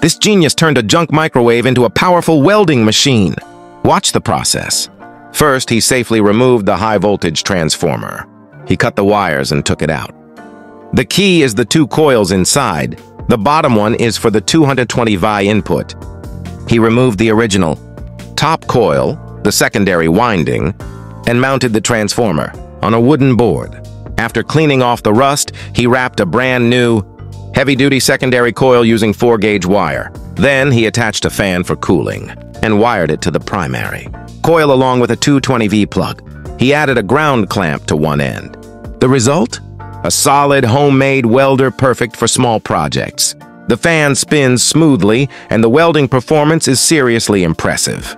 This genius turned a junk microwave into a powerful welding machine. Watch the process. First, he safely removed the high-voltage transformer. He cut the wires and took it out. The key is the two coils inside. The bottom one is for the 220 Vi input. He removed the original top coil, the secondary winding, and mounted the transformer on a wooden board. After cleaning off the rust, he wrapped a brand new heavy-duty secondary coil using 4-gauge wire. Then he attached a fan for cooling and wired it to the primary coil along with a 220V plug. He added a ground clamp to one end. The result? A solid, homemade welder perfect for small projects. The fan spins smoothly, and the welding performance is seriously impressive.